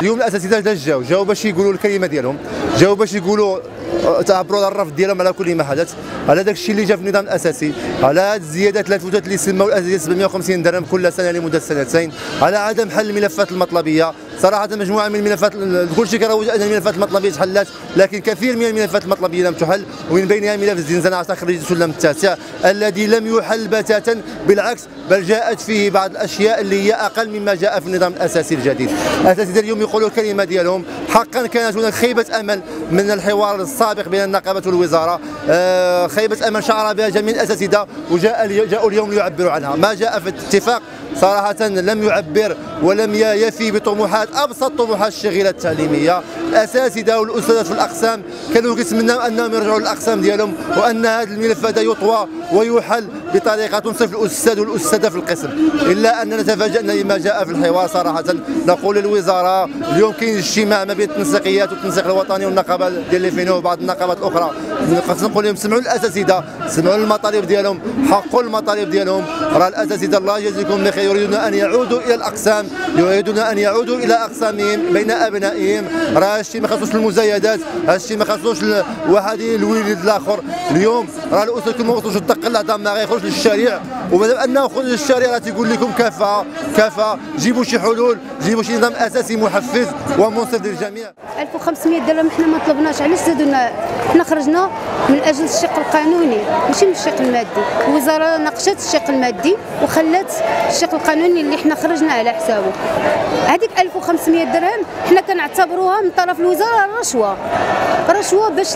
اليوم الاساتذه جاو جاو باش يقولوا الكلمة ديالهم جاو باش يقولوا آه، تعبروا على الرفض ديالهم على كل ما حدث. على داك الشيء اللي جا في النظام الأساسي على هذه الزيادات الفتات اللي سموا الاساتذه 750 درهم كل سنة لمدة سنتين على عدم حل الملفات المطلبية صراحة مجموعة من الملفات كل شيء كيروج ان الملفات المطلبيه تحلات لكن كثير من الملفات المطلبية لم تحل ومن بينها ملف الزنزانة خريج السلم التاسع الذي لم يحل بتاتا بالعكس بل جاءت فيه بعض الأشياء اللي هي أقل مما جاء في النظام الأساسي الجديد. الاساتذه اليوم يقولوا الكلمة ديالهم حقا كانت هناك خيبة أمل من الحوار السابق بين النقابة والوزارة آه، خيبة أمل شعر بها جميع الأساتذة وجاء جاءوا اليوم ليعبروا عنها. ما جاء في اتفاق صراحة لم يعبر ولم يفي بطموحات أبسط طموحات الشغيلة التعليمية. الأساتذة والأستاذات في الأقسام كانوا كيتمنوا أنهم يرجعوا للأقسام ديالهم وأن هذا الملف هذا يطوى ويحل بطريقة تنصف الأستاذ والأستاذة في القسم. إلا أننا تفاجأنا لما جاء في الحوار صراحة. نقول للوزارة اليوم كاين اجتماع ما بين التنسيقيات والتنسيق الوطني والنقابة ديال اللي فينو وبعض النقابات الأخرى. خاصنا نقول لهم سمعوا الأساتذة سمعوا المطالب ديالهم. حقوا المطالب ديالهم. راه الأساتذة الله يجزيكم بخير يريدون أن يعودوا إلى الأقسام. يريدون أن يعودوا إلى أقسامهم بين أبنائهم. راه هادشي ما خصوش المزايدات. هادشي ما خصوش واحد الوليد الآخر. اليوم راه الأسرة كل ما وصلوش الدق العظام ما غيخرج للشارع. ومادام انه خرج للشارع راه تيقول لكم كفى كفى. جيبوا شي حلول. جيبوا شي نظام أساسي محفز ومنصف للجميع. 1500 درهم. حنا ما طلبناش. علاش زادونا؟ حنا خرجنا من أجل الشق القانوني ماشي من الشق المادي. الوزارة ناقشت الشق المادي وخلات الشق القانوني اللي حنا خرجنا على حسابه. هذيك 1500 درهم حنا كنعتبروها من طرف الوزارة رشوه رشوه باش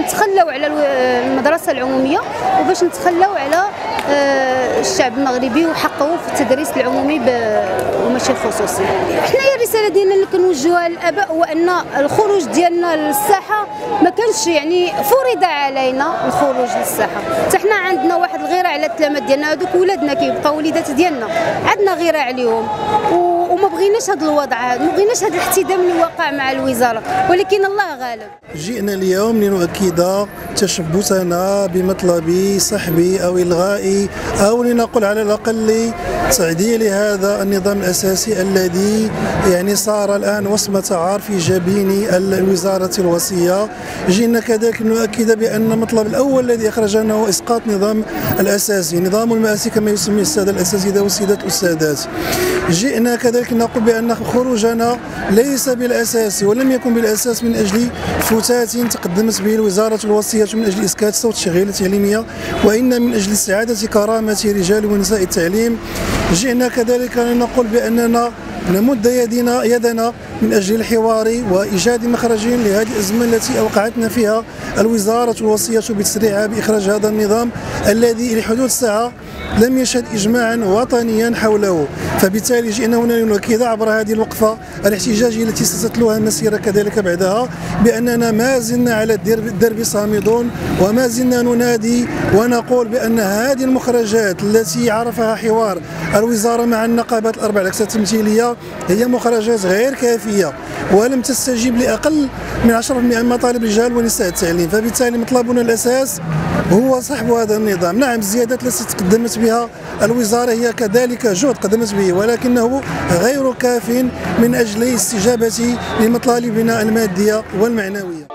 نتخلوا على المدرسة العمومية وباش نتخلوا على آه، الشعب المغربي وحقه في التدريس العمومي وماشي الخصوصي حنايا الرسالة ديالنا اللي كنوجهوها للأباء هو أن الخروج ديالنا للساحة ما كانش يعني فرض علينا الخروج للساحة. حتى حنا عندنا واحد الغيرة على التلاميذ ديالنا هذوك ولادنا كيبقاو وليدات ديالنا. عندنا غيرة عليهم وما بغيناش هذا الوضع هذا ما بغيناش هذا الاحتدام اللي واقع مع الوزارة ولكن الله غالب. جئنا اليوم لنؤكد تشبثنا بمطلب سحب أو الغاء أو لنقل على الأقل تعديل هذا النظام الأساسي الذي يعني صار الآن وصمة عار في جبين الوزارة الوصية. جئنا كذلك نؤكد بأن المطلب الأول الذي أخرجنا هو إسقاط نظام الأساسي نظام المآسي كما يسميه السادة الاساتذه والسيدات السادات. جئنا كذلك نقول بأن خروجنا ليس بالأساس ولم يكن بالأساس من أجل فتات تقدمت به الوزاره الوصية من أجل إسكات صوت الشغيله التعليمية وإن من أجل استعادة كرامة رجال ونساء التعليم. جئنا كذلك نقول بأننا نمد يدنا يدنا من أجل الحوار وإيجاد مخرج لهذه الأزمة التي أوقعتنا فيها الوزارة الوصية بتسريعها بإخراج هذا النظام الذي لحدود الساعة لم يشهد اجماعا وطنيا حوله. فبالتالي جئنا هنا لنؤكد عبر هذه الوقفة الاحتجاجيه التي ستتلوها المسيرة كذلك بعدها بأننا ما زلنا على الدرب صامدون وما زلنا ننادي ونقول بأن هذه المخرجات التي عرفها حوار الوزارة مع النقابات الاربع الاقسام التمثيلية هي مخرجات غير كافية ولم تستجيب لأقل من 10% من مطالب رجال ونساء التعليم. فبالتالي مطلبنا الأساس هو سحب هذا النظام. نعم الزيادات التي تقدمت بها الوزارة هي كذلك جهد قدمت به ولكنه غير كاف من أجل استجابة لمطالبنا المادية والمعنوية.